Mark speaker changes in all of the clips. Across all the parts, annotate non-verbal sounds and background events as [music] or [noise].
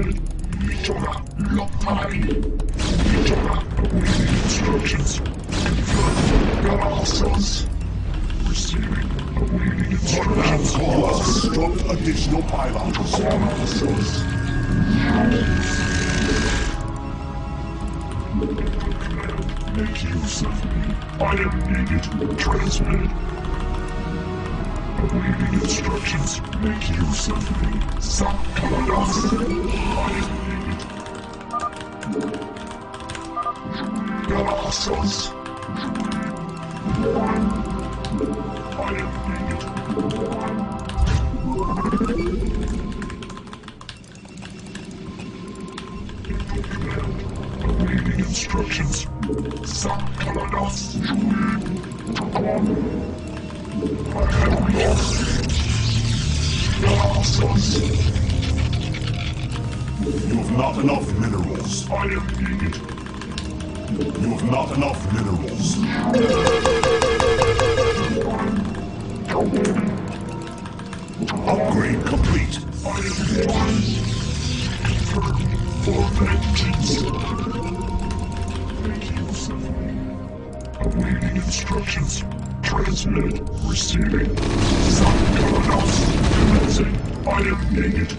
Speaker 1: transmitted. Mitora Lopai. Mitora awaiting instructions. Confirmed. Galasos. Receiving. Awaiting instructions. Claws. Construct additional pylons. Galasos. Make use of me. I am needed. Transmitted. Reading instructions. Make use of me. Sakuras. Grasas. One. I am needed. One. instructions. Sakaladas Juli Tokon. You've not enough minerals. I am needed. You've not enough minerals. Upgrade complete. I am for vengeance. Awaiting instructions. Transmitted. Receiving. Sakalados. Commencing. I am needed.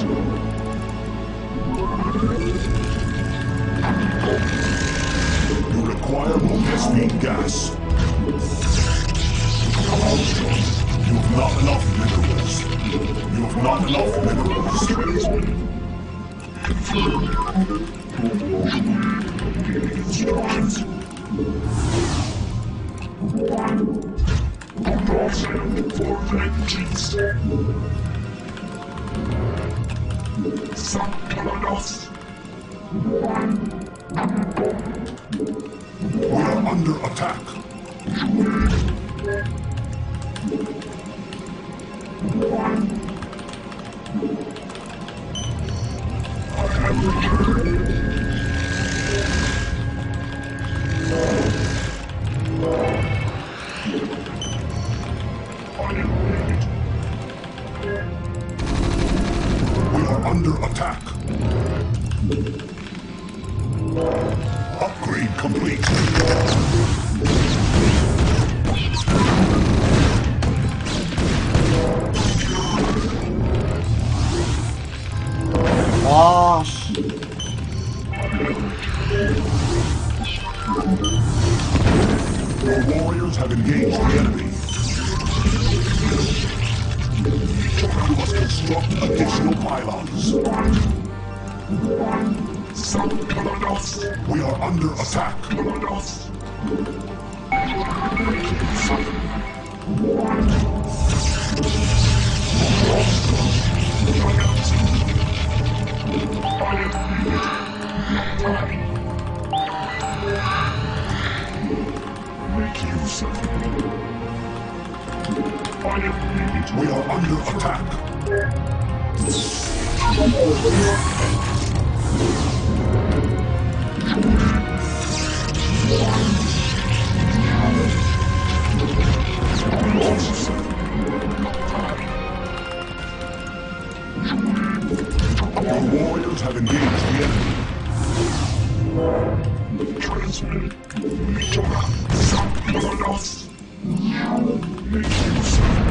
Speaker 1: You require more speed gas. You've not enough minerals. You've not enough minerals.
Speaker 2: Do not for vengeance.
Speaker 1: Sanctalados. We're under attack. Additional pylons. We are under attack.
Speaker 2: Make use of me. I am needed.
Speaker 1: We are under attack.
Speaker 2: Transmit. Meteor. Some Make
Speaker 1: you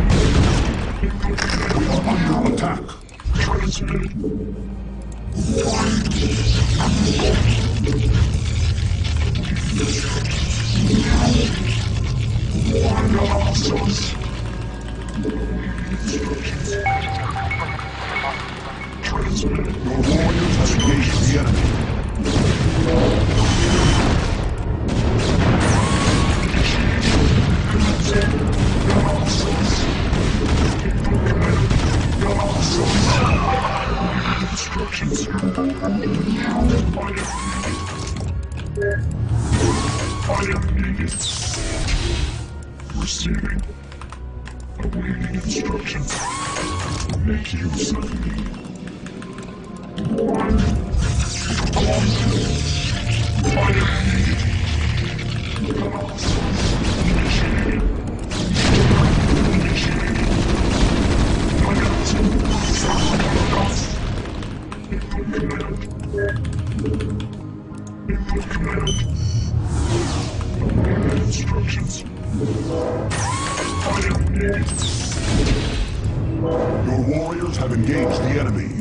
Speaker 1: under attack.
Speaker 2: Transmit.
Speaker 1: Your warriors have engaged the enemy.
Speaker 2: I am. Receiving. Awaiting instructions. Make use of me. I am needed.
Speaker 1: Your warriors have engaged the enemy.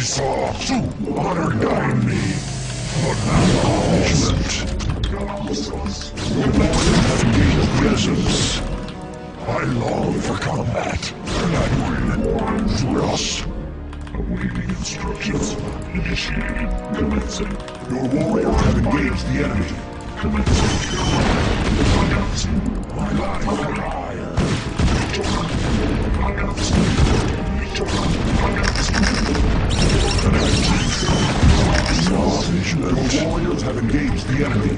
Speaker 2: He saw water dying me, but not acknowledgement. Without defeating presence, I long for combat, and I will. Thus,
Speaker 1: awaiting instructions. Initiating. Commencing.
Speaker 2: Your warrior have engaged the enemy.
Speaker 1: Commencing. Announcing.
Speaker 2: My life. Civilization warriors have engaged the enemy.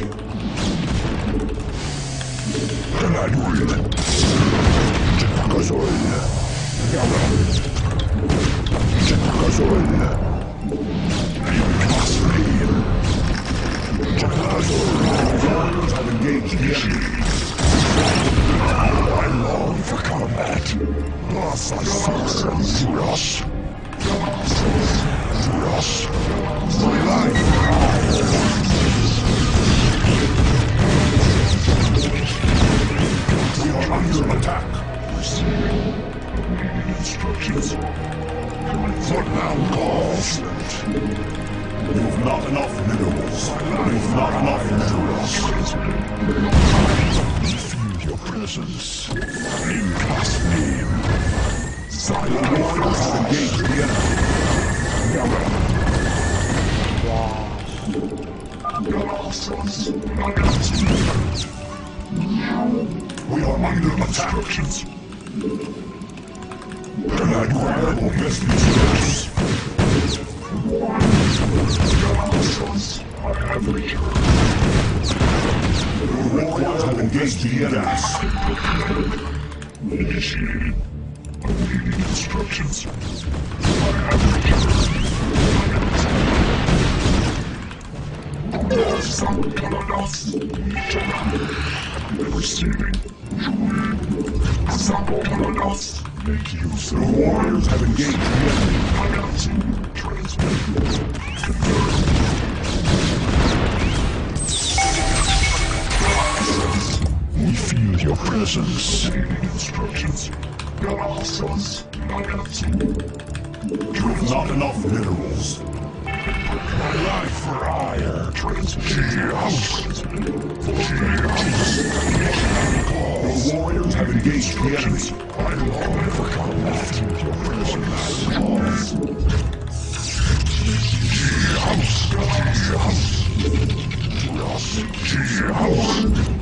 Speaker 2: Canadwin. Jetkazoil. Yaran. Jetkazoil. Jetkazoil. Warriors have engaged the enemy. I long for combat. Assassins. Rush. Rush. My life. We are under attack.
Speaker 1: Awaiting instructions.
Speaker 2: What now calls? You have not enough minerals. You have not enough minerals your presence. In God's name. Silent warriors engage the enemy. We are under attack. Can I do animal business?
Speaker 1: Your answers are
Speaker 2: every. Warlords have engaged the
Speaker 1: enemies. Initiated. I'm reading instructions. Some Kaladas. Receiving. Some Kaladas. Make use of the
Speaker 2: warriors have engaged the enemy.
Speaker 1: Announcing transmission.
Speaker 2: Confirmed. feel your presence.
Speaker 1: Receiving instructions. Your options.
Speaker 2: Not enough You have not enough minerals. My life for ire. Transmissions. The warriors have engaged the enemy. I long never
Speaker 1: come left to your
Speaker 2: presence. House. House. House. House.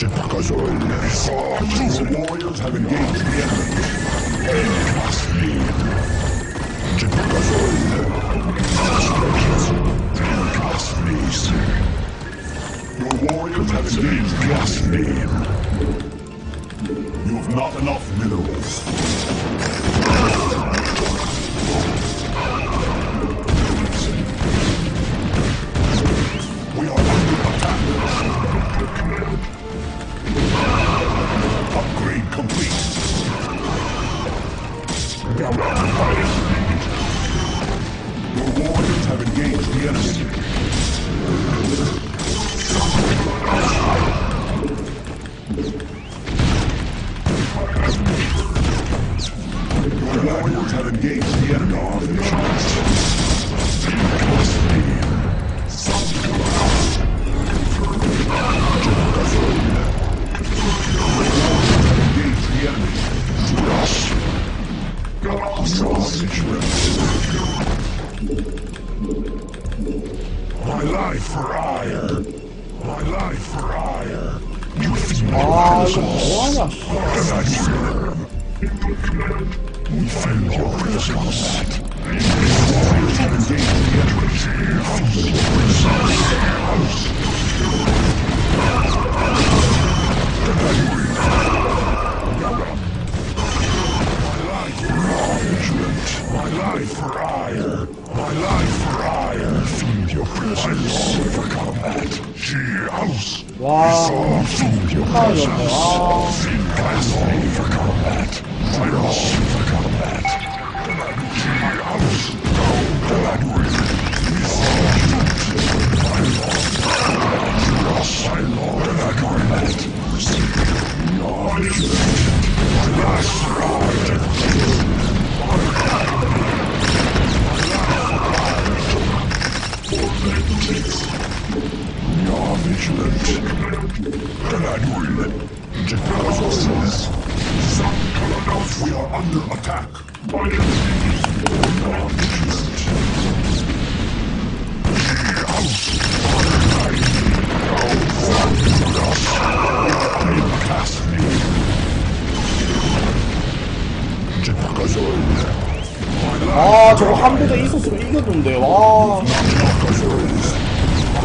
Speaker 2: Your warriors have engaged the enemy. Your warriors have engaged the. You have not enough minerals. My life for ire. My life for ire. You feed
Speaker 3: your prisoners. And I swear.
Speaker 2: We feed your prisoners. You feed your prisoners. My life. My life for ire! My life for ire! Feel your presence! I overcome that! She house!
Speaker 3: Wow!
Speaker 2: Feel your presence! Feel cast overcome that! I overcome that! She house! How can I do it? my I garment. Seek last rod. Vigilant. And I will. Deposits. We are under attack. You're vigilant. Cast me.
Speaker 3: 아 저거 한 부대 있었으면 이겼는데 와
Speaker 2: You're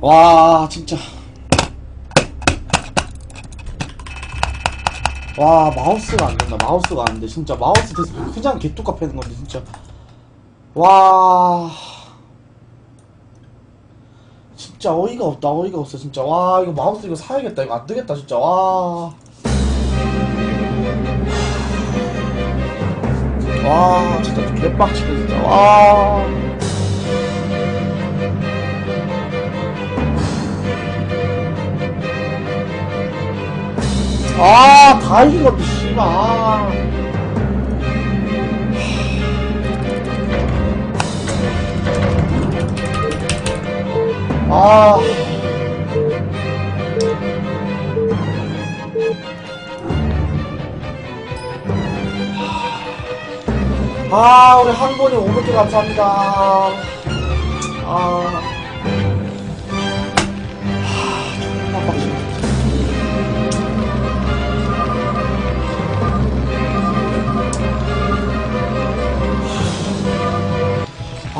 Speaker 3: 와, 진짜. 와, 마우스가 안 된다. 마우스가 안 돼. 진짜 마우스 돼서 그냥 개뚜까 패는 건데, 진짜. 와. 진짜 어이가 없다. 어이가 없어, 진짜. 와, 이거 마우스 이거 사야겠다. 이거 안 되겠다, 진짜. 와. 와 진짜 개빡치네 진짜 와 아, 다 이겼네, 씨발. 아. 아. 아, 우리 한번에 500개 감사합니다. 아.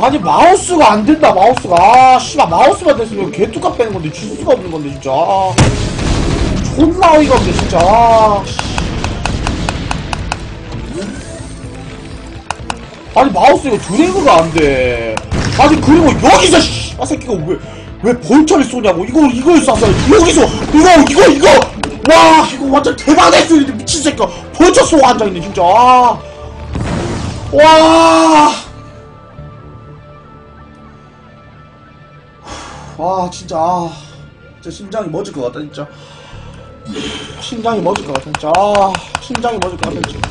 Speaker 3: 아니 마우스가 안 된다 마우스가. 아 씨발 마우스만 됐으면 개뚜까 빼는 건데 줄 수가 없는 건데 진짜. 아, 존나 어이가 없네 진짜. 아, 씨. 아니 마우스 이거 드래그가 안돼. 아니 그리고 여기서 씨, 아 새끼가 왜 왜 벌처를 쏘냐고. 이거 이걸 쐈어요 여기서 이거 이거 이거! 와 이거 완전 대박 됐어 이 미친 새끼가. 벌처 쏘고 앉아있네 진짜. 아. 와 와 진짜. 아, 진짜 심장이 멎을 것 같다 진짜. 심장이 멎을 것 같아 진짜. 아, 심장이 멎을 것 같아 진짜.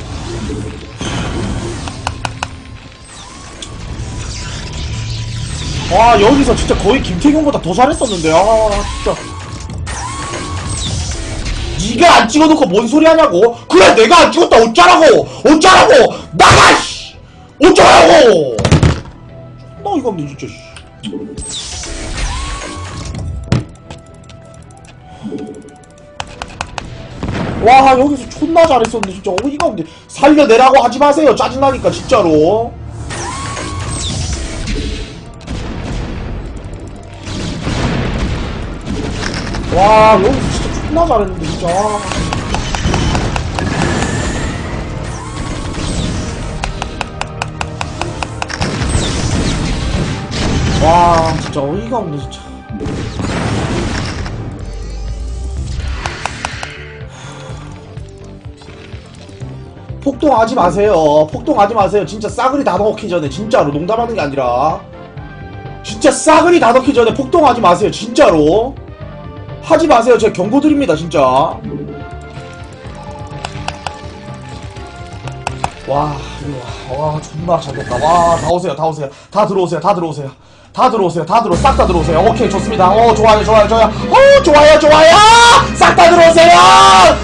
Speaker 3: 와 여기서 진짜 거의 김태경보다 더 잘했었는데 아 진짜. 네가 안 찍어놓고 뭔 소리 하냐고? 그래 내가 안 찍었다 어쩌라고? 어쩌라고? 나가 씨! 어쩌라고? 나 이거 없네 진짜 씨. 와 여기서 존나 잘했었는데 진짜 어이가 없네. 살려내라고 하지 마세요 짜증나니까 진짜로. 와 여기서 진짜 존나 잘했는데 진짜. 와 진짜 어이가 없네 진짜 폭동하지 마세요 폭동하지 마세요 진짜 싸그리 다 넣기 전에 진짜로 농담하는 게 아니라 진짜 싸그리 다 넣기 전에 폭동하지 마세요 진짜로 하지 마세요. 제가 경고드립니다, 진짜. 와, 이거, 와, 와, 존나 잘 됐다. 와, 다 오세요, 다 오세요. 다 들어오세요, 다 들어오세요. 다 들어오세요, 다 들어, 싹 다 들어오세요. 오케이, 좋습니다. 어, 좋아요, 좋아요, 좋아요. 어, 좋아요, 좋아요! 싹 다 들어오세요!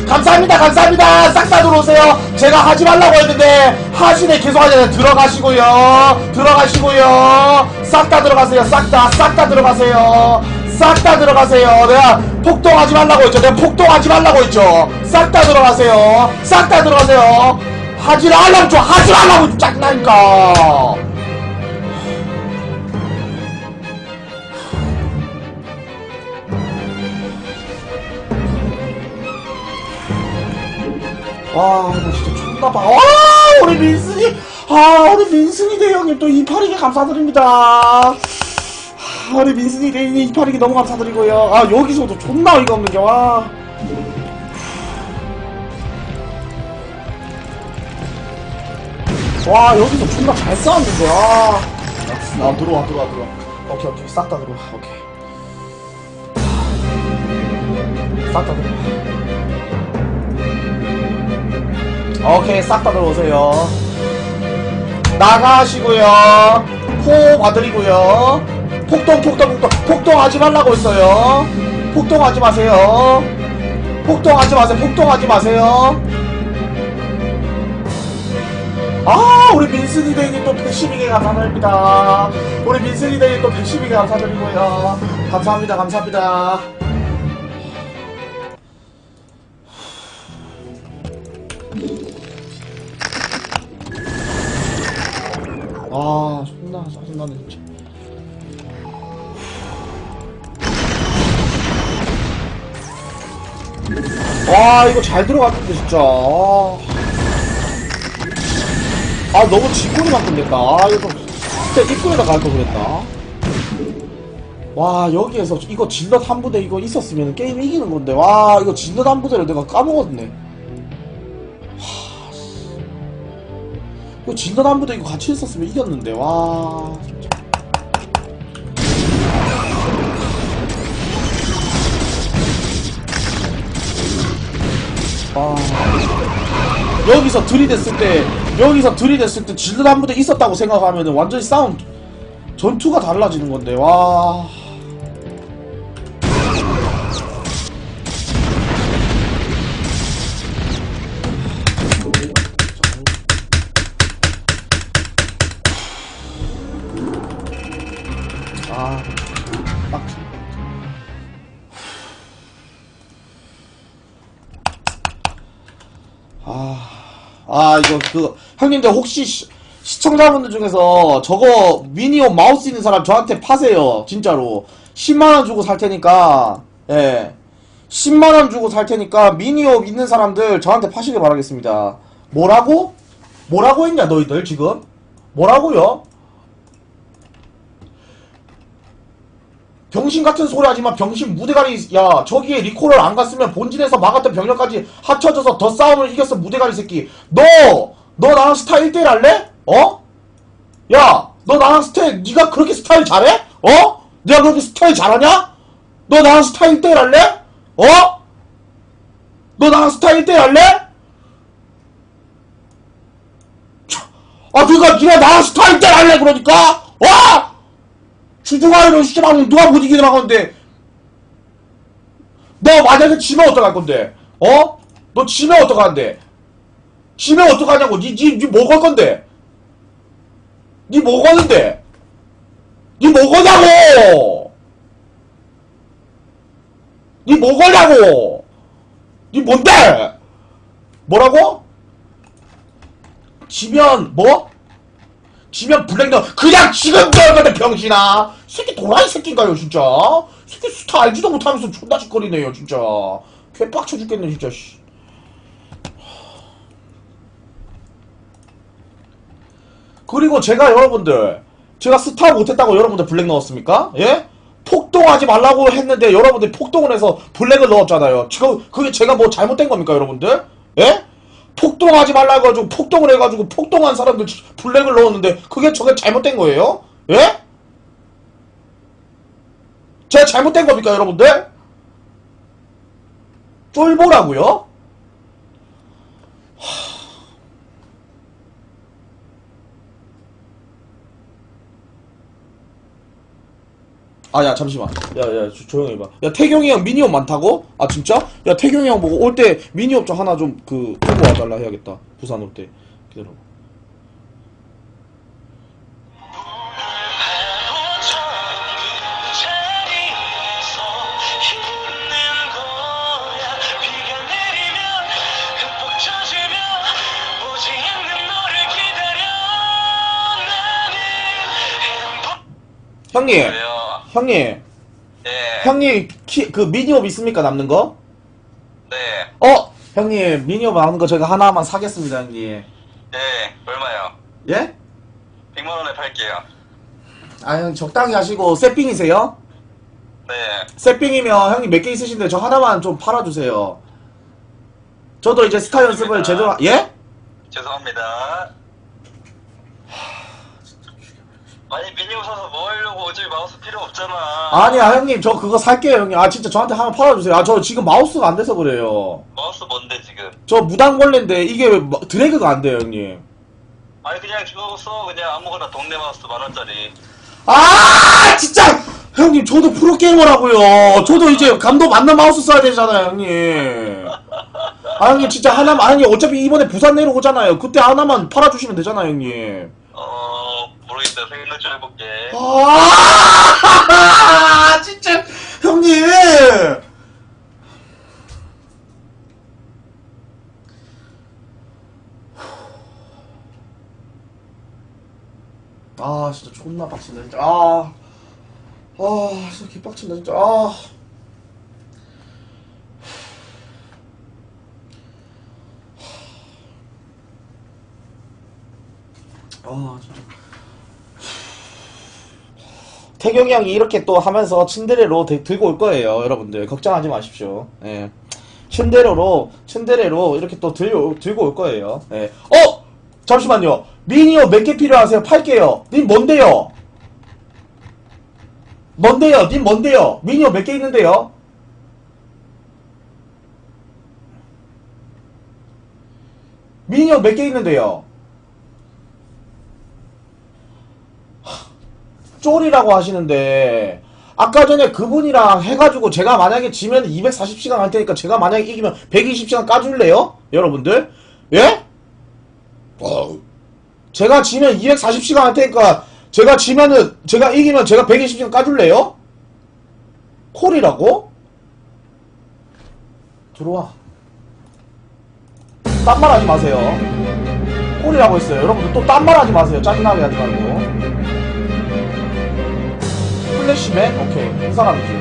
Speaker 3: 감사합니다, 감사합니다! 싹 다 들어오세요! 제가 하지 말라고 했는데, 하시네, 계속 하잖아요. 들어가시고요. 들어가시고요. 싹 다 들어가세요, 싹 다, 싹 다 들어가세요. 싹 다 들어가세요. 내가 폭동하지 말라고 했죠. 내가 폭동하지 말라고 했죠. 싹 다 들어가세요. 싹 다 들어가세요. 하지 말라고 좀 하지 말라고 짱나니까. 와, 이거 진짜 존나 봐. 와, 우리 민순이, 아, 우리 민순이 대형님 또 이파리게 감사드립니다. 아, 우리 민순이 대형님 이파리게 너무 감사드리고요. 아, 여기서도 존나 어이가 없는 게, 와. 와, 여기서 존나 잘 싸웠는데, 와. 아, 들어와, 들어와, 들어와. 오케이, 오케이. 싹 다 들어와, 오케이. 싹 다 들어와. 오케이 싹 다 들어오세요. 나가시고요. 호 봐드리고요. 폭동 폭동 폭동. 폭동하지 말라고 했어요. 폭동하지 마세요. 폭동하지 마세요. 폭동하지 마세요. 아 우리 민순이 대님 또 112개 감사드립니다. 우리 민순이 대님 또 112개 감사드리고요. 감사합니다 감사합니다 아 존나 짜증나네 진짜. 와 이거 잘 들어갔는데 진짜. 아, 아 너무 뒷골이만 끝냈다. 아 이거 좀 진짜 입구에다 갈걸 그랬다. 와 여기에서 이거 질럿 한 부대 이거 있었으면 게임 이기는 건데. 와 이거 질럿 한 부대를 내가 까먹었네 부대 이거 같이 있었으면 이겼는데 와. 아 여기서 들이댔을 때 여기서 들이댔을 때 부대 있었다고 생각하면은 완전히 싸움 전투가 달라지는 건데 와 아, 이거, 그, 형님들 혹시 시, 시청자분들 중에서 저거 미니홈 마우스 있는 사람 저한테 파세요. 진짜로. 10만원 주고 살 테니까, 예. 10만원 주고 살 테니까 미니홈 있는 사람들 저한테 파시길 바라겠습니다. 뭐라고? 뭐라고 했냐 너희들 지금? 뭐라고요? 병신 같은 소리 하지마 병신 무대가리 야 저기에 리콜을 안 갔으면 본진에서 막았던 병력까지 합쳐져서 더 싸움을 이겼어 무대가리 새끼 너! 너 나랑 스타 1대1 할래? 어? 야 너 나랑 스타 네가 그렇게 스타 잘해? 어? 내가 그렇게 스타 잘하냐? 너 나랑 스타 1대1 할래? 어? 너 나랑 스타 1대1 할래? 아 그니까 니가 나랑 스타 1대1 할래 그러니까? 어? 주중하이로 시점하면 누가 못 이기는 건데? 너 만약에 지면 어떡할 건데? 어? 너 지면 어떡한데? 지면 어떡하냐고. 니, 니, 니 먹을 건데? 니 먹었는데? 니 먹으냐고! 니 먹으냐고! 니 뭔데? 뭐라고? 지면 뭐? 지면 블랙너 그냥 지금 결건데 병신아 새끼 도라이 새끼인가요 진짜 새끼 스타 알지도 못하면서 존나 지껄이네요 진짜 개빡쳐 죽겠네 진짜 씨. 그리고 제가 여러분들 제가 스타 못했다고 여러분들 블랙 넣었습니까? 예? 폭동하지 말라고 했는데 여러분들 폭동을 해서 블랙을 넣었잖아요 지금 그게 제가 뭐 잘못된 겁니까 여러분들? 예? 폭동하지 말라고 해가지고 폭동을 해가지고 폭동한 사람들 블랙을 넣었는데 그게 저게 잘못된 거예요? 예? 제가 잘못된 겁니까 여러분들? 쫄보라고요? 아, 야, 잠시만. 야, 야, 조, 조용히 해봐. 야, 태경이 형 미니홈 많다고? 아, 진짜? 야, 태경이 형 보고 올 때 미니홈 좀 하나 좀, 그, 끌고 와달라 해야겠다. 부산 올 때. 기다려. 형님! 형님!
Speaker 4: 네,
Speaker 3: 형님, 키, 그 미니홈 있습니까? 남는 거?
Speaker 4: 네,
Speaker 3: 어! 형님, 미니홈 남는 거 저희가 하나만 사겠습니다, 형님.
Speaker 4: 네, 얼마요?
Speaker 3: 예?
Speaker 4: 100만 원에 팔게요.
Speaker 3: 아, 형 적당히 하시고, 세핑이세요?
Speaker 4: 네,
Speaker 3: 세핑이면 형님 몇 개 있으신데 저 하나만 좀 팔아주세요. 저도 이제 스타 연습을 제대로, 하- 예?
Speaker 4: 죄송합니다. 아니 미니홈 사서 뭐 하려고 어차피 마우스 필요 없잖아.
Speaker 3: 아니야, 형님, 저 그거 살게요, 형님. 아, 진짜 저한테 하나 팔아주세요. 아, 저 지금 마우스가 안 돼서 그래요.
Speaker 4: 마우스 뭔데 지금?
Speaker 3: 저 무당벌레인데 이게 왜 마- 드래그가 안 돼요, 형님.
Speaker 4: 아니 그냥 그거 써 그냥 아무거나 동네 마우스 만 원짜리.
Speaker 3: 아, 진짜! 형님, 저도 프로게이머라고요. 저도 이제 감도 맞는 마우스 써야 되잖아요, 형님. 아, 형님, 진짜 하나만, 아니, 어차피 이번에 부산 내려오잖아요. 그때 하나만 팔아주시면 되잖아요, 형님.
Speaker 4: 어 모르겠다 생각 좀 해볼게.
Speaker 3: 아, [laughs] 진짜, 형님! 아, 진짜 존나 빡친다, 진짜. 아, 아, 진짜 개빡친다, 진짜. 아. 아, 진짜. 태경이 형이 이렇게 또 하면서 침대레로 데- 들고 올 거예요, 여러분들. 걱정하지 마십시오. 예. 침대레로, 침대레로 이렇게 또 들고, 들고 올 거예요. 예. 어! 잠시만요. 미니어 몇 개 필요하세요? 팔게요. 님 뭔데요? 뭔데요? 님 뭔데요? 미니어 몇 개 있는데요? 미니어 몇 개 있는데요? 쫄이라고 하시는데 아까 전에 그분이랑 해가지고 제가 만약에 지면 240시간 할 테니까 제가 만약에 이기면 120시간 까줄래요? 여러분들? 예? 어, 제가 지면 240시간 할 테니까 제가 지면은 제가 이기면 제가 120시간 까줄래요? 콜이라고? 들어와 딴 말 하지 마세요 콜이라고 했어요 여러분들 또 딴 말 하지 마세요 짜증나게 하지 말고 플래시맨? 오케이 이 사람이지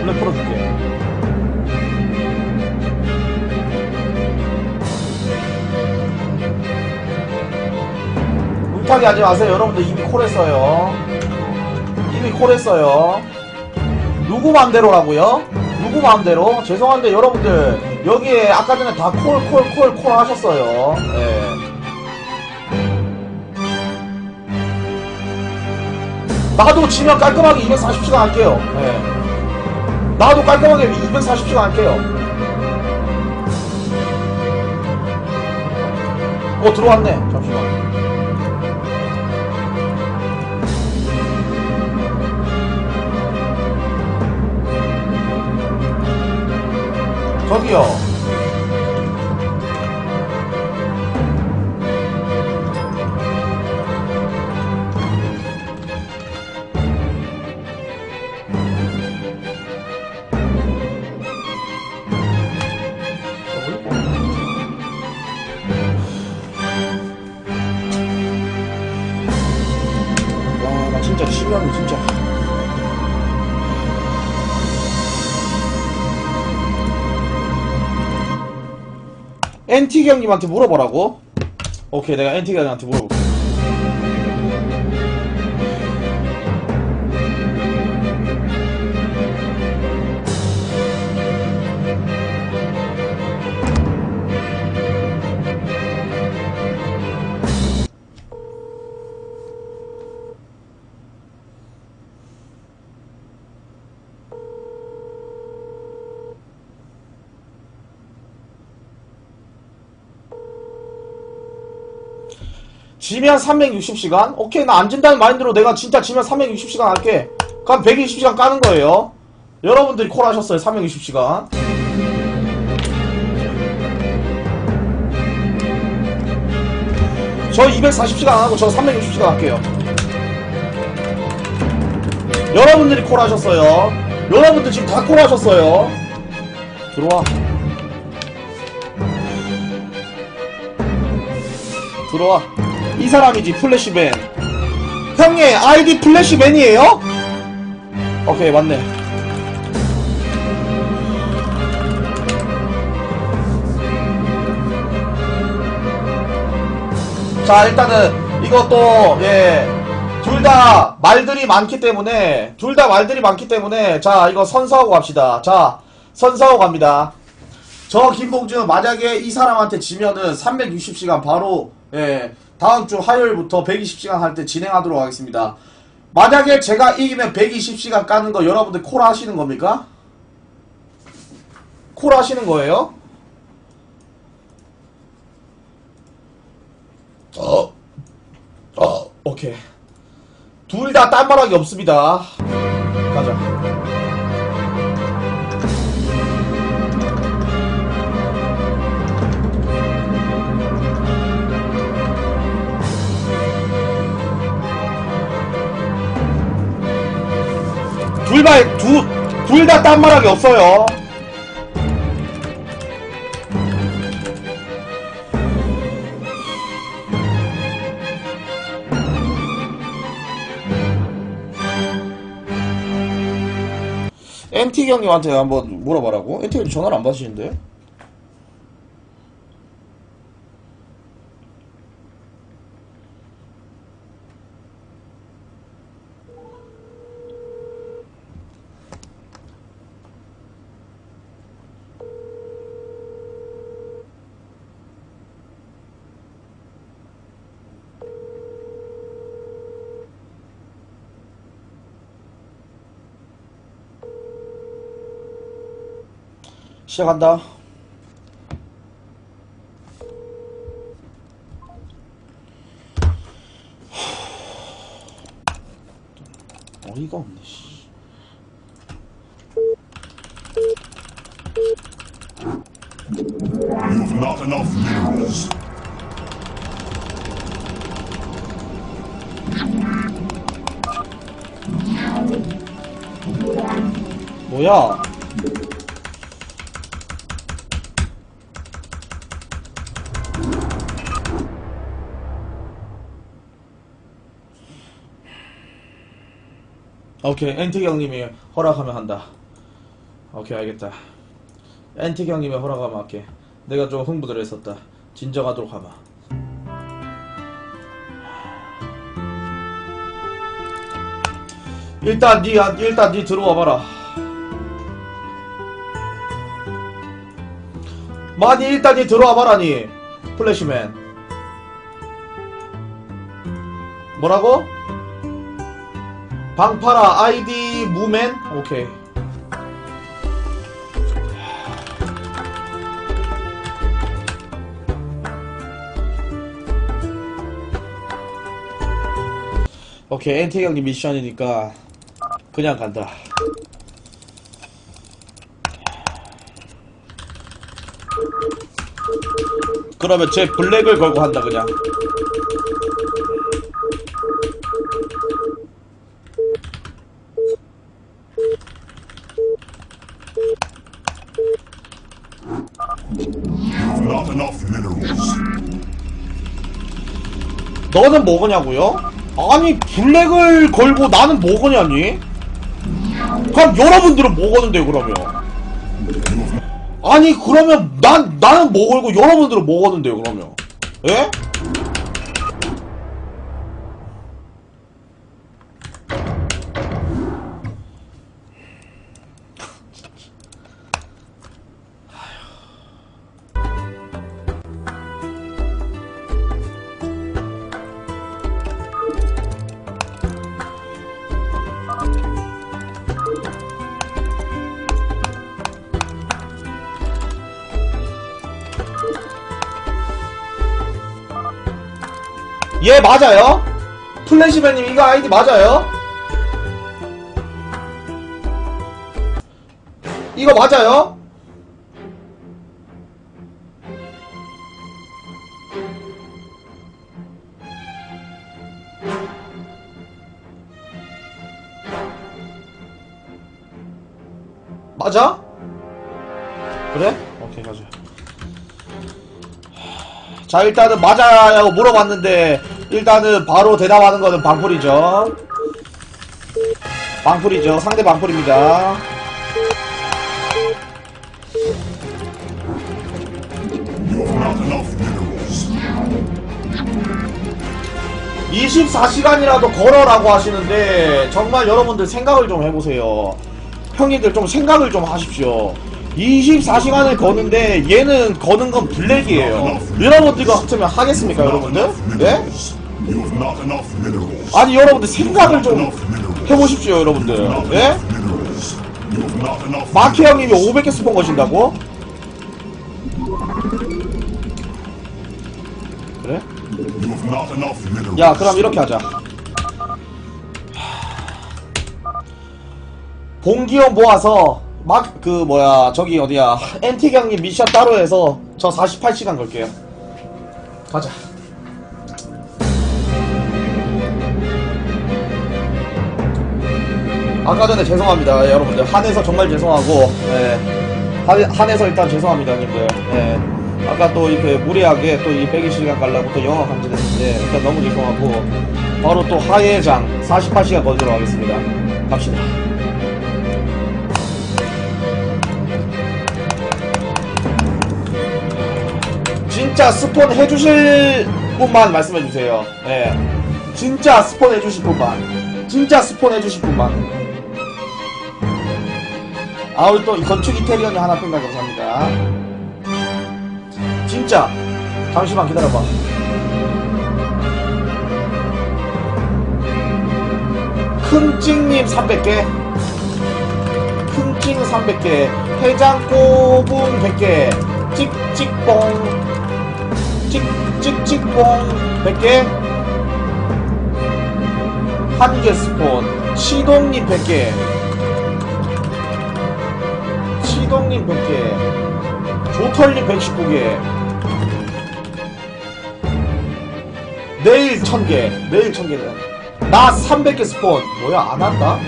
Speaker 3: 원래 풀어줄게. 울타기 하지 마세요. 여러분들 이미 콜했어요. 이미 콜했어요. 누구 맘대로라고요? 누구 맘대로? 죄송한데 여러분들 여기에 아까 전에 다 콜 콜 콜 콜 하셨어요. 예. 나도 지면 깔끔하게 240시간 할게요. 예. 나도 깔끔하게 240시간 할게요. 어 들어왔네. 잠시만. 저기요. 엔티 형님한테 물어보라고? 오케이, 내가 엔티 형님한테 물어볼게. 지면 360시간? 오케이, 나 안 진다는 마인드로 내가 진짜 지면 360시간 할게. 그럼 120시간 까는 거예요. 여러분들이 콜 하셨어요, 360시간. 저 240시간 안 하고 저 360시간 할게요. 여러분들이 콜 하셨어요. 여러분들 지금 다 콜 하셨어요. 들어와. 들어와. 이 사람이지, 플래시맨. 형님, 아이디 플래시맨이에요? 오케이, 맞네. 자, 일단은, 이것도, 예. 둘 다 말들이 많기 때문에, 둘 다 말들이 많기 때문에, 자, 이거 선서하고 갑시다. 자, 선서하고 갑니다. 저 김봉준 만약에 이 사람한테 지면은 360시간 바로 예, 다음 주 화요일부터 120시간 할 때 진행하도록 하겠습니다. 만약에 제가 이기면 120시간 까는 거 여러분들 콜 하시는 겁니까? 콜 하시는 거예요? 어. 어. 오케이. 둘 다 딴 말하기 없습니다. 가자. 둘다 두둘 다 딴말하기 없어요. MT 형님한테 한번 물어봐라고? MT 형님 전화를 안 받으시는데? 시작한다. 어이가 없네. 씨.
Speaker 2: You've not enough minerals.
Speaker 3: 뭐야? 오케이 엔티 형님이 허락하면 한다. 오케이 알겠다. 엔틱 형님의 허락하면 할게. 내가 좀 흥분을 했었다. 진정하도록 하마. 일단 니 아, 일단 니 들어와 봐라. 많이 일단 니 들어와 봐라 니 플래시맨. 뭐라고? 방파라 아이디 무맨? 오케이. 오케이 엔티 형님 미션이니까 그냥 간다. 그러면 제 블랙을 걸고 한다 그냥 너는 뭐거냐고요? 아니 블랙을 걸고 나는 뭐거냐니? 그럼 여러분들은 뭐거는데 그러면? 아니 그러면 난 나는 뭐 걸고 여러분들은 뭐거는데요 그러면? 예? 예 맞아요? 플래시맨님 이거 아이디 맞아요? 이거 맞아요? 맞아? 그래? 오케이 가자 자 일단은 맞아라고 물어봤는데 일단은 바로 대답하는 거는 방풀이죠 방풀이죠 상대 방풀입니다
Speaker 2: You have not enough minerals.
Speaker 3: 24시간이라도 걸어라고 하시는데 정말 여러분들 생각을 좀 해보세요 형님들 좀 생각을 좀 하십시오 24시간을 거는데 얘는 거는 건 블랙이에요 여러분들과 같으면 하겠습니까 여러분들? 예? 아니 여러분들 생각을 좀. 해보십시오 여러분들 예? 마키 형님이 500개 스폰 거신다고? 그래? 야 그럼 이렇게 하자 봉기형 모아서 막 그 뭐야 저기 어디야 엔틱 형님 미션 따로 해서 저 48시간 걸게요 가자 아까 전에 죄송합니다 예, 여러분들. 한해서 정말 죄송하고 예. 한, 한해서 일단 죄송합니다 님들. 예. 아까 또 이렇게 무리하게 또이 120시간 가려고 또 영화 감지됐는데 일단 너무 죄송하고 바로 또 하예장 48시간 걸도록 하겠습니다. 갑시다. 진짜 스폰 해주실 분만 말씀해주세요. 예. 진짜 스폰 해주실 분만. 진짜 스폰 해주실 분만 아 우리 또이 건축 이태리언이 하나 뜬다. 감사합니다. 진짜. 잠시만 기다려봐. 큰찡님 300개. 큰찡 300개. 해장꼬붕 100개. 찍찍뽕. 찍찍찍뽕 100개. 한개 스폰. 시동님 100개 시동님 100개 조털님 119개 내일 1000개 내일 1000개는 나 300개 스폰. 뭐야 안한다?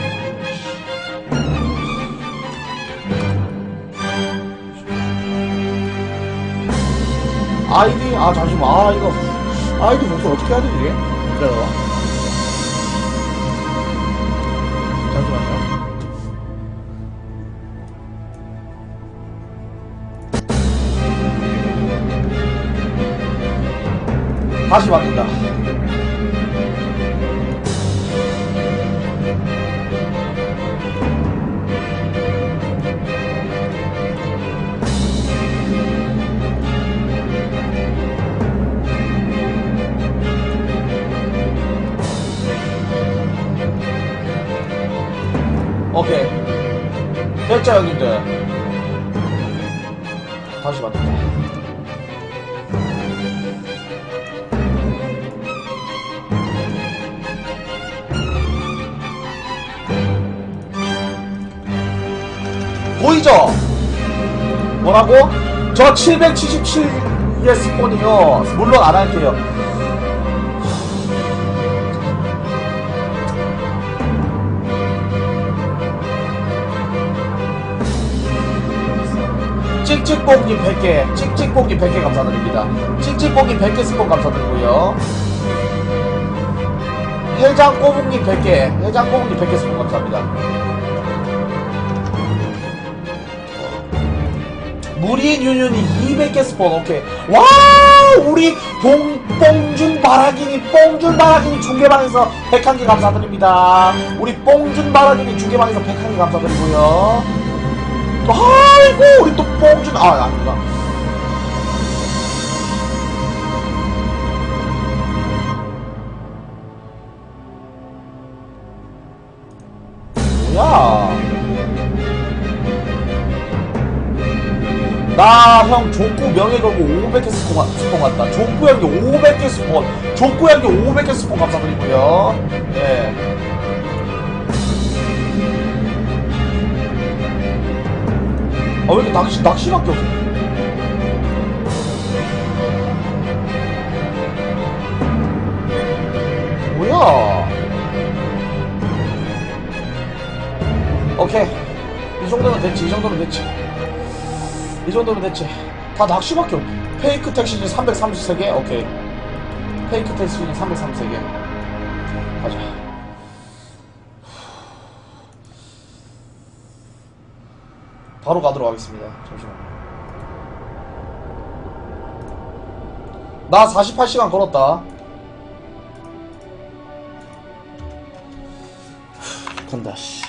Speaker 3: 아이디 아 잠시만. 아 이거 아이디 목소리 어떻게 해야 되지 기다려봐. 잠시만요 다시 만든다. 오케이. 됐죠, 형님들. 다시 만든다. 보이죠? 뭐라고? 저 777의 스폰이요. 물론 안 할게요. 찍찍뽕님 100개, 찍찍뽕님 100개 감사드립니다. 찍찍뽕님 100개 스폰 감사드리고요. 해장꼬북님 100개, 해장꼬북님 100개 스폰 감사합니다. 무리인 유윤이 200개 스폰 오케이. 와 우리 봉, 뽕준 바라기니 뽕준 바라기니 중계방에서 101개 감사드립니다. 우리 뽕준 바라기니 중계방에서 101개 감사드리고요. 또 아이고 우리 또 뽕준 아 아닌가 나형 족구 명예 걸고 500개 스폰, 스폰 갔다. 족구 형기 500개 스폰. 족구 형기 500개 스폰 감사드리고요. 예. 아, 왜 이렇게 낚시, 낚시밖에 없어? 뭐야? 오케이. 이 정도면 됐지, 이 정도면 됐지. 이 정도면 됐지. 다 낚시밖에 없. 페이크 택시진 333개? 오케이. 페이크 택시진 333개. 가자. 바로 가도록 하겠습니다. 잠시만. 나 48시간 걸었다. [sighs] 간다, 씨.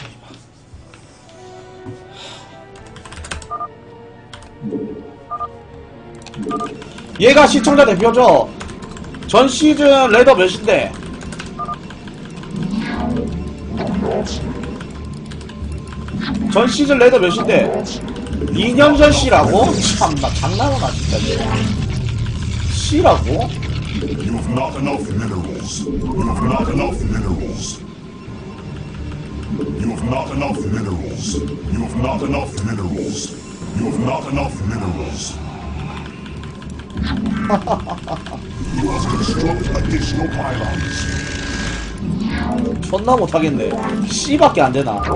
Speaker 3: 얘가 시청자 대표죠. 전 시즌 레더 몇인데? 전 시즌 레더 몇인데? 2년 전 C라고? 참나 장난하나 진짜.
Speaker 2: Minerals. [laughs]
Speaker 3: 존나 못하겠네. C밖에 안 되나?
Speaker 2: You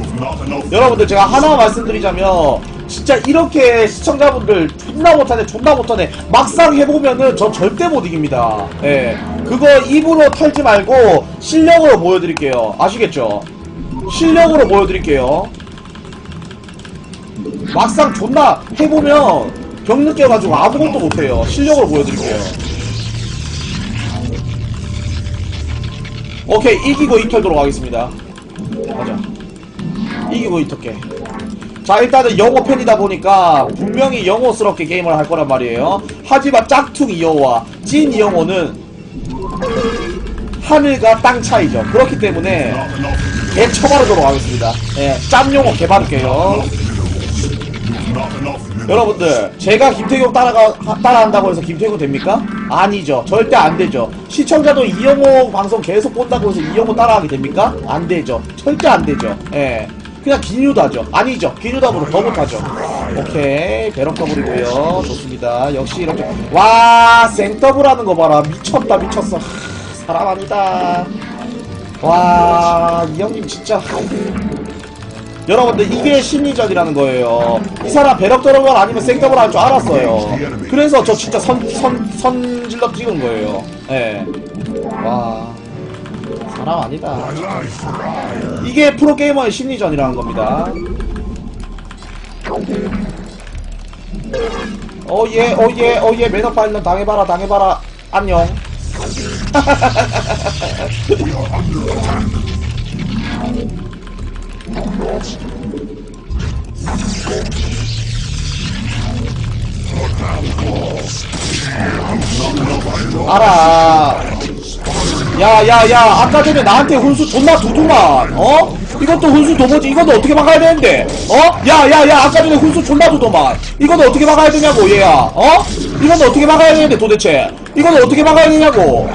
Speaker 2: have not enough.
Speaker 3: 여러분들 제가 하나 말씀드리자면 진짜 이렇게 시청자분들 존나 못하네 존나 못하네 막상 해보면은 저 절대 못 이깁니다 예 그거 입으로 털지 말고 실력으로 보여드릴게요 아시겠죠 실력으로 보여드릴게요. 막상 존나 해보면 병 느껴가지고 아무것도 못해요. 실력으로 보여드릴게요. 오케이 이기고 이털도록 하겠습니다. 가자. 이기고 이렇게. 자 일단은 영어 팬이다 보니까 분명히 영어스럽게 게임을 할 거란 말이에요. 하지만 짝퉁 이영호와 찐 이영호는 하늘과 땅 차이죠. 그렇기 때문에
Speaker 2: Enough.
Speaker 3: 개 처바르도록 하겠습니다. 예, 짬 용어 개바를게요.
Speaker 2: You have not enough minerals.
Speaker 3: 여러분들 제가 김태경 따라가 하- 따라한다고 해서 김태경 됩니까? 아니죠. 절대 안 되죠. 시청자도 이영호 방송 계속 본다고 해서 이영호 따라하게 됩니까? 안 되죠. 절대 안 되죠. 예. 그냥 기뉴다죠. 아니죠. 기뉴다보다 더 못하죠. 오케이. 배럭 더블이고요. 좋습니다. 역시 이렇게 와 생더블 하는 거 봐라. 미쳤다 미쳤어. 하, 사람 아니다 와 이 형님 진짜 여러분들 이게 심리전이라는 거예요. 이 사람 배럭 들어건 아니면 생더블 할줄 알았어요. 그래서 저 진짜 선, 선, 선질러 찍은 거예요. 예. 와. 사람 아니다. 이게 프로게이머의 심리전이라는 겁니다. 어예 어예 어예 매너 파일런 당해봐라 당해봐라 안녕
Speaker 2: We are under attack.
Speaker 3: 알아 야 야 야 아까 전에 나한테 훈수 존나 두더만 어? 이것도 훈수 도보지 이것도 어떻게 막아야 되는데 어? 야 야 야 아까 전에 훈수 존나 두더만 이것도 어떻게 막아야 되냐고 얘야 어? 이것도 어떻게 막아야 되는데 도대체 이것도 어떻게 막아야 되냐고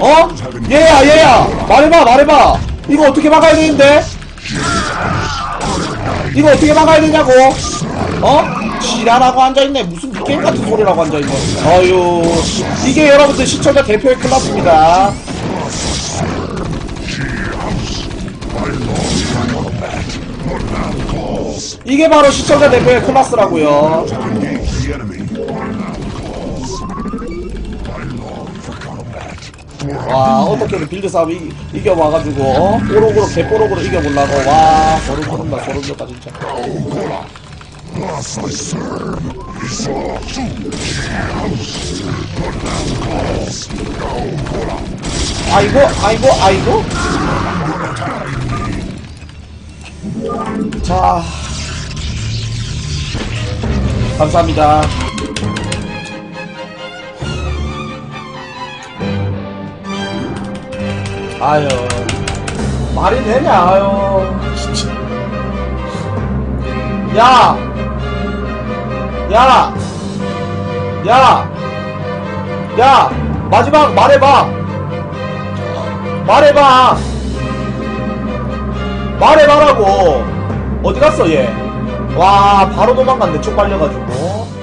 Speaker 3: 어? 얘야 얘야 말해봐 말해봐 이거 어떻게 막아야 되는데 이거 어떻게 막아야 되냐고 어? 지랄하고 앉아있네. 무슨 게임 같은 소리라고 앉아있네. 어휴 이게 여러분들 시청자 대표의 클라스입니다. 이게 바로 시청자 대표의 클라스라고요. 와 어떻게든 빌드 싸움 이, 이겨와가지고 어? 뽀록으로 개뽀록으로 이겨보려고. 와 소름 돋는다 소름 돋다 진짜
Speaker 2: Thus I serve. Is all to
Speaker 3: 아이고 아이고 아이고 자. 감사합니다. 아유. 말이 되냐 아유. 야! 야! 야! 야! 마지막 말해봐! 말해봐! 말해봐라고! 어디 갔어, 얘? 와, 바로 도망갔네, 쪽 빨려가지고.